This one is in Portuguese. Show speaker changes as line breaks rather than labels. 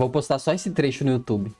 Vou postar só esse trecho no YouTube.